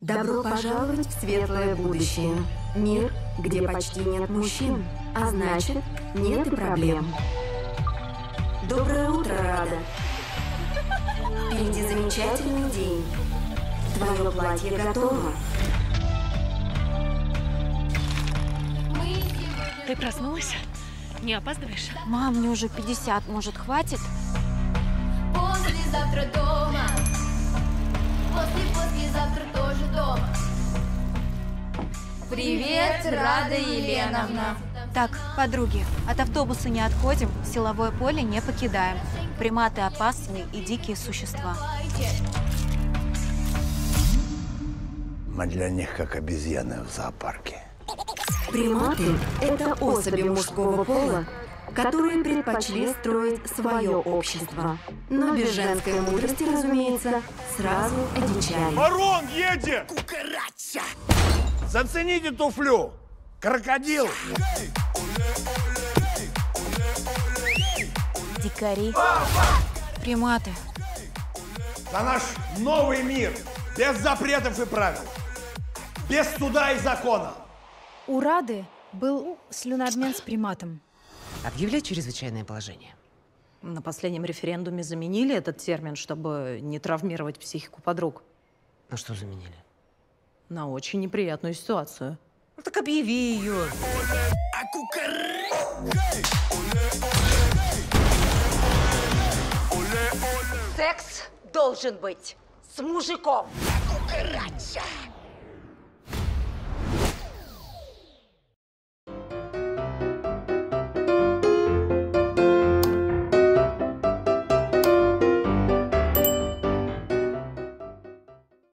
Добро пожаловать в светлое будущее. Мир, где почти нет мужчин, а значит, нет и проблем. Доброе утро, Рада. Впереди замечательный день. Твое платье готово. Ты проснулась? Не опаздываешь? Мам, мне уже 50, может, хватит? Привет, Рада Еленовна. Так, подруги, от автобуса не отходим, силовое поле не покидаем. Приматы опасные и дикие существа. Мы для них как обезьяны в зоопарке. Приматы – это особи мужского пола, которые предпочли строить свое общество. Но без женской мудрости, разумеется, сразу одичали. Ворон едет! Кукарача! Зацените туфлю! Крокодил! Дикари. Приматы. За наш новый мир! Без запретов и правил! Без суда и закона! У Рады был слюнообмен с приматом. Объявлять чрезвычайное положение. На последнем референдуме заменили этот термин, чтобы не травмировать психику подруг. На что заменили? На очень неприятную ситуацию. Ну так объяви ее. Секс должен быть с мужиком.